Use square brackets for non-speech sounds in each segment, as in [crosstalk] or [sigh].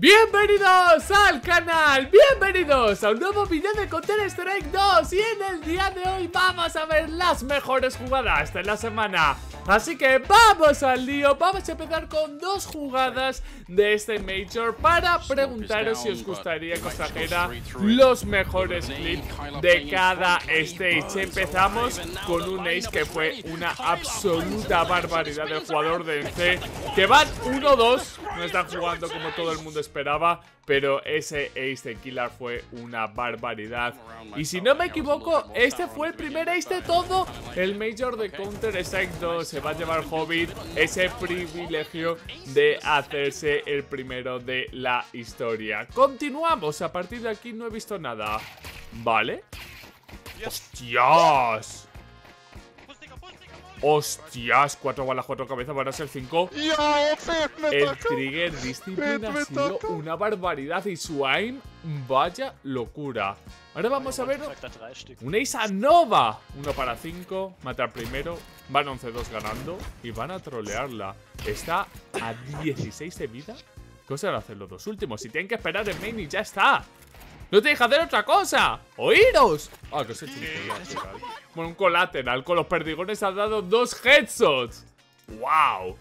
Bienvenidos al canal, bienvenidos a un nuevo vídeo de Counter Strike 2 Y en el día de hoy vamos a ver las mejores jugadas de la semana. Así que vamos al lío, vamos a empezar con dos jugadas de este Major Para preguntaros si os gustaría que os trajera los mejores clips de cada stage. Empezamos con un ace que fue una absoluta barbaridad del jugador de C Que van 1-2, no están jugando como todo el mundo esperaba, pero ese ace de Killer fue una barbaridad. Y si no me equivoco, este fue el primer ace de todo. El Major de Counter Strike 2 se va a llevar Hobbit ese privilegio de hacerse el primero de la historia. Continuamos, a partir de aquí no he visto nada. ¿Vale? ¡Hostias! Hostias, cuatro balas, cuatro cabezas, van a ser cinco. El trigger disciplina ha sido una barbaridad y su aim, vaya locura. Ahora vamos a ver una Isa Nova. Uno para cinco, matar primero. Van 11-2 ganando y van a trolearla. Está a 16 de vida. ¿Qué os van a hacer los dos últimos? Si tienen que esperar en main y ya está. ¡No te deja hacer otra cosa! ¡Oíros! Ah, que os he hecho un Bueno, un colateral. Con los perdigones ha dado dos headshots. ¡Wow!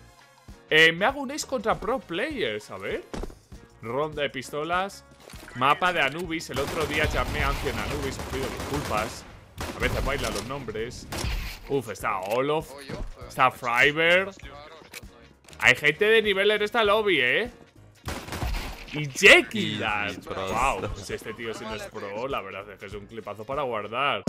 Eh, me hago un ace contra pro players. A ver. Ronda de pistolas. Mapa de Anubis. El otro día llamé a Ancien Anubis. Os pido disculpas. A veces baila los nombres. Uf, está Olof. Está Freiber. Hay gente de nivel en esta lobby, ¿eh? Y Jekyll. Wow, pues este tío si no es pro, la verdad es que es un clipazo para guardar.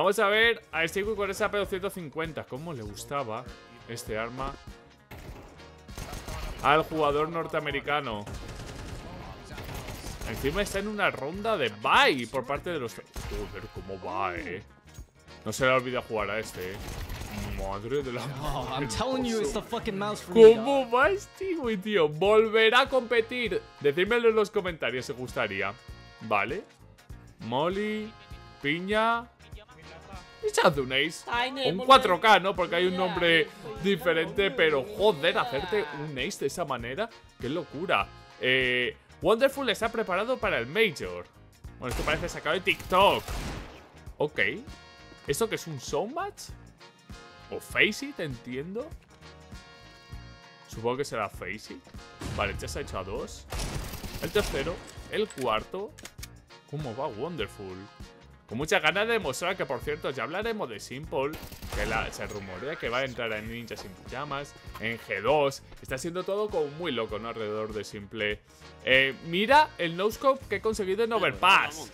Vamos a ver a Steve con esa P250. ¿Cómo le gustaba este arma al jugador norteamericano? Encima está en una ronda de bye por parte de los... Joder, cómo va, eh. No se le olvida jugar a este, eh. Madre de la [laughs] ¿Cómo va Steve, tío? Volverá a competir. Decídmelo en los comentarios si gustaría. Vale. Molly, Piña, Echad un ace. Un 4K, ¿no? Porque hay un nombre diferente, pero joder, hacerte un ace de esa manera, qué locura. Eh, Wonderful está preparado para el Major. Bueno, esto parece sacado de TikTok. Ok. ¿Esto que es un showmatch? ¿O Face It? Entiendo. Supongo que será Face It. Vale, ya se ha hecho a dos. El tercero. El cuarto. ¿Cómo va Wonderful? Con muchas ganas de demostrar que, por cierto, ya hablaremos de Simple, que la, se rumorea que va a entrar en Ninja sin pijamas, en G2. Está siendo todo como muy loco, ¿no? Alrededor de Simple. Eh, mira el no-scope que he conseguido en Overpass.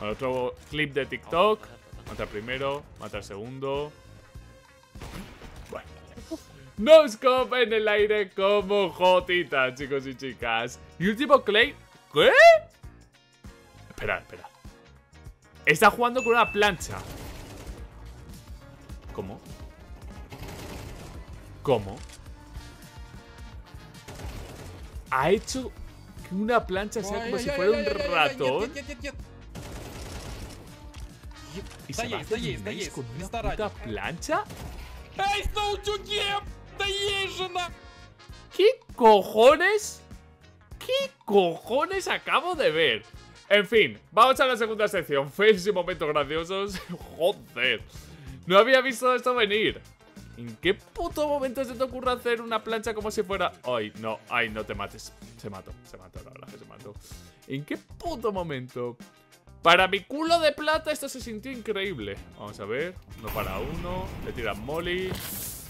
otro clip de TikTok. Mata primero, mata segundo. Bueno. No-scope en el aire como jotita, chicos y chicas. Y último clay. ¿Qué? Espera, espera. Está jugando con una plancha. ¿Cómo? ¿Cómo? Ha hecho que una plancha sea como si fuera un ratón. ¿Y se va a hacer con una puta plancha? ¿Qué cojones? ¿Qué cojones acabo de ver? En fin, vamos a la segunda sección. [laughs] Fails y momentos graciosos. Joder. No había visto esto venir. ¿En qué puto momento se te ocurre hacer una plancha como si fuera... Ay, no, ay, no te mates. Se mató, se mató, la verdad que se mató. ¿En qué puto momento? Para mi culo de plata esto se sintió increíble. Vamos a ver. Uno para uno. Le tiran molly.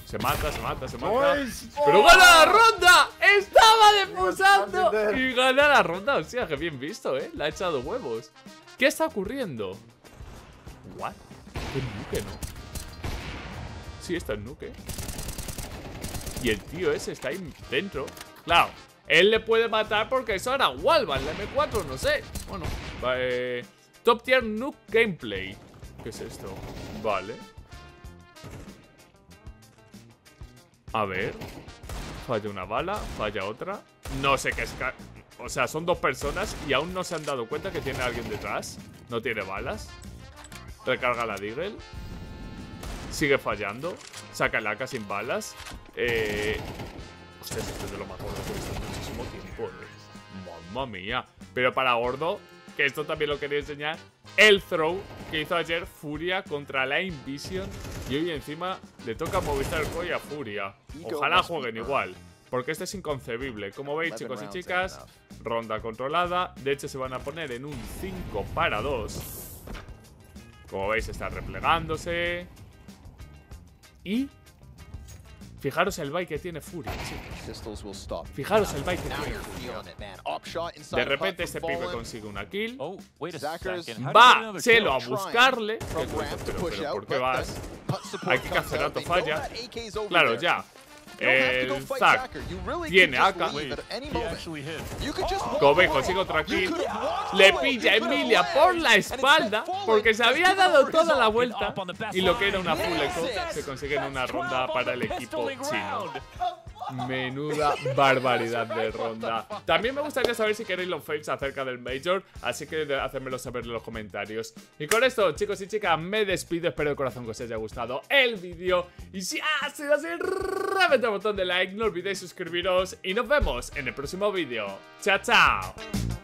Se mata, se mata, se mata. ¡Pero gana la ronda! ¡Estaba defusando! Y gana la ronda. Hostia, que bien visto, ¿eh? La ha echado huevos. ¿Qué está ocurriendo? ¿What? ¿Qué nuke, no? Sí, está en nuke. Y el tío ese está ahí dentro. Claro, Él le puede matar porque eso era Walvan, el M4, no sé. Bueno, eh, Top Tier Nuke Gameplay. ¿Qué es esto? Vale. A ver. Falla una bala, falla otra. No sé qué es... O sea, son dos personas y aún no se han dado cuenta que tiene alguien detrás. No tiene balas. Recarga la Deagle. Sigue fallando. Saca el AK sin balas. Eh... Hostia, esto es de lo mejor que he muchísimo tiempo. Eh. Mamma mía. Pero para gordo, que esto también lo quería enseñar. El throw que hizo ayer Furia contra la Invision. Y hoy encima le toca Movistar el y a Furia. Ojalá jueguen igual. Porque este es inconcebible. Como veis, chicos y chicas, ronda controlada. De hecho, se van a poner en un 5 para 2. Como veis, está replegándose. Y... Fijaros el bike que tiene Furia, Fijaros el bike que tiene Furia. De repente este pibe consigue una kill. Oh, Va Chelo a buscarle. pero ¿por qué vas? Aquí Cacerato falla. Claro, ya. El Zack tiene acá. Kobe consigue otra kill. Le pilla a Emilia por la espalda porque se había dado toda la vuelta. Y lo que era una full echo se consigue en una ronda para el equipo chino. Menuda barbaridad de ronda. También me gustaría saber si queréis los fails acerca del Major, así que hacérmelo saber en los comentarios. Y con esto, chicos y chicas, me despido. Espero de corazón que os haya gustado el vídeo. Y si ha sido así, reventad botón de like, no olvidéis suscribiros y nos vemos en el próximo vídeo. ¡Chao, chao!